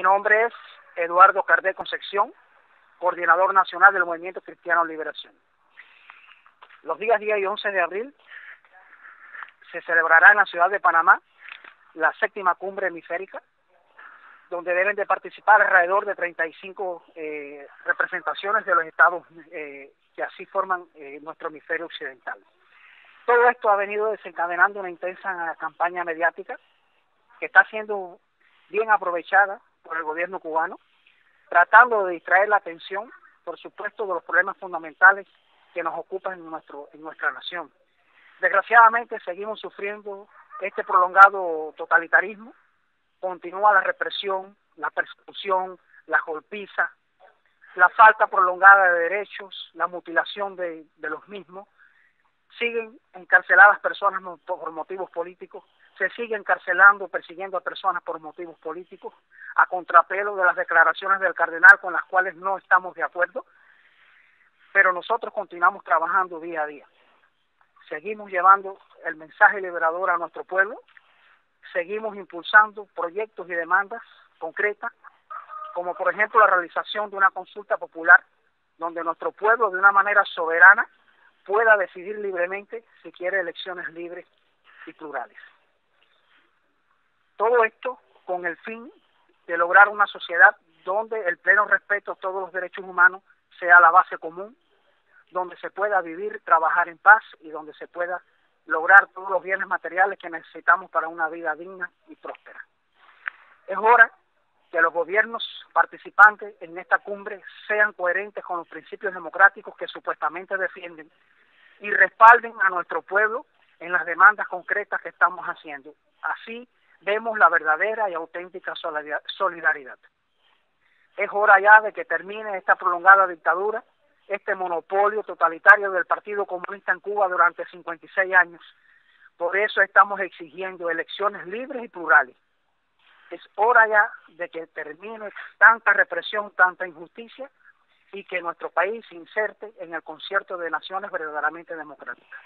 Mi nombre es Eduardo Cardé Concepción, coordinador nacional del Movimiento Cristiano Liberación. Los días 10 y 11 de abril se celebrará en la ciudad de Panamá la séptima cumbre hemisférica, donde deben de participar alrededor de 35 eh, representaciones de los estados eh, que así forman eh, nuestro hemisferio occidental. Todo esto ha venido desencadenando una intensa campaña mediática que está siendo bien aprovechada por el gobierno cubano, tratando de distraer la atención, por supuesto, de los problemas fundamentales que nos ocupan en, nuestro, en nuestra nación. Desgraciadamente seguimos sufriendo este prolongado totalitarismo, continúa la represión, la persecución, la golpiza, la falta prolongada de derechos, la mutilación de, de los mismos, siguen encarceladas personas por motivos políticos, se sigue encarcelando, persiguiendo a personas por motivos políticos, a contrapelo de las declaraciones del cardenal con las cuales no estamos de acuerdo, pero nosotros continuamos trabajando día a día. Seguimos llevando el mensaje liberador a nuestro pueblo, seguimos impulsando proyectos y demandas concretas, como por ejemplo la realización de una consulta popular donde nuestro pueblo de una manera soberana pueda decidir libremente si quiere elecciones libres y plurales. Todo esto con el fin de lograr una sociedad donde el pleno respeto a todos los derechos humanos sea la base común, donde se pueda vivir, trabajar en paz y donde se pueda lograr todos los bienes materiales que necesitamos para una vida digna y próspera. Es hora que los gobiernos participantes en esta cumbre sean coherentes con los principios democráticos que supuestamente defienden y respalden a nuestro pueblo en las demandas concretas que estamos haciendo. Así vemos la verdadera y auténtica solidaridad. Es hora ya de que termine esta prolongada dictadura, este monopolio totalitario del Partido Comunista en Cuba durante 56 años. Por eso estamos exigiendo elecciones libres y plurales. Es hora ya de que termine tanta represión, tanta injusticia y que nuestro país se inserte en el concierto de naciones verdaderamente democráticas.